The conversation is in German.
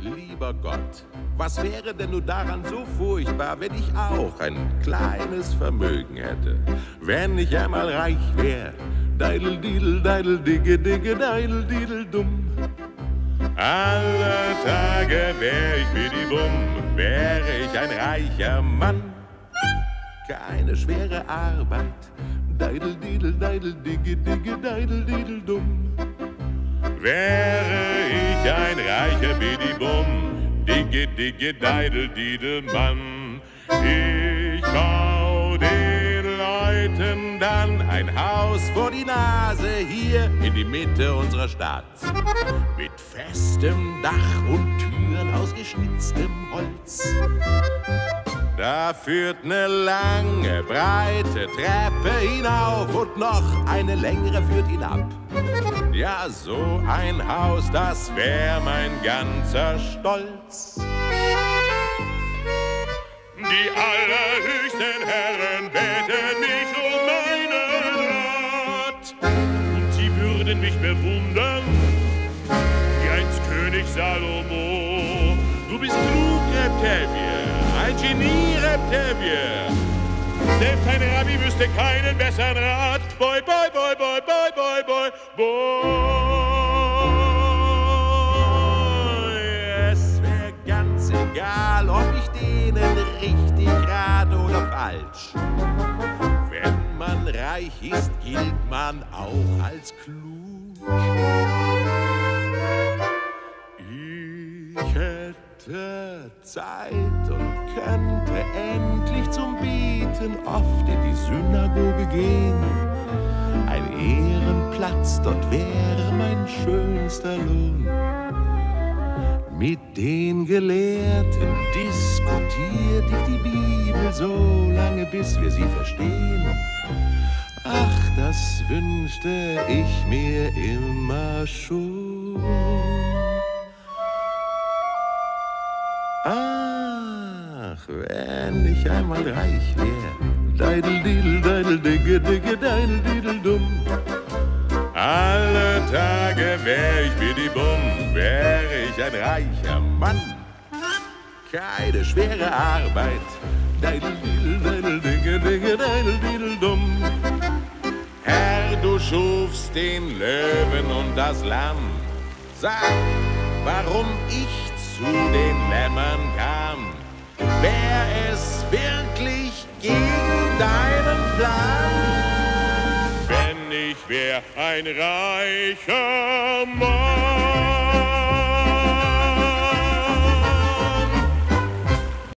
Lieber Gott, was wäre denn nur daran so furchtbar, wenn ich auch ein kleines Vermögen hätte? Wenn ich einmal reich wär, deidel, diedel, deidel, digge, digge, deidel, diedel, dumm. Alle Tage wär ich wie die Bumm, wäre ich ein reicher Mann. Keine schwere Arbeit, deidel, diedel, deidel, digge, digge, deidel, diedel, dumm. Wäre ein reicher Bidibum, digge, digge, deidel, diedel, Mann. Ich bau den Leuten dann ein Haus vor die Nase hier in die Mitte unserer Stadt. Mit festem Dach und Türen aus geschnitztem Holz. Da führt ne lange, breite Treppe hinauf und noch eine längere führt hinab. Ja, so ein Haus, das wär mein ganzer Stolz. Die allerhöchsten Herren beten mich um meinen Rat. Und sie würden mich bewundern, wie einst König Salomo. Du bist klug, Reptavie, ein Genie, Reptavie. Selbst ein Rabbi wüsste keinen besseren Rat. Boy, boy, boy, boy, boy, boy, boy, boy. Es wär ganz egal, ob ich denen richtig rate oder falsch. Wenn man reich ist, gilt man auch als klug. Ich hätte Zeit und könnte endlich zum Beten oft in die Synagoge gehen. Ein Ehrenplatz, dort wäre mein schönster Lohn. Mit den Gelehrten diskutiert ich die Bibel so lange, bis wir sie verstehen. Ach, das wünschte ich mir immer schon. Ach, wenn ich einmal reich wär, deidel, diedel, deidel, digge, digge, deidel, diedel, dumm. Alle Tage wär ich wie die Bumm, wär ich ein reicher Mann. Keine schwere Arbeit, deidel, diedel, deidel, digge, digge, deidel, diedel, dumm. Herr, du schufst den Löwen und das Lamm. Sag, warum ich zu. Wär es wirklich gegen deinen Plan? Wenn ich wär ein reicher Mann.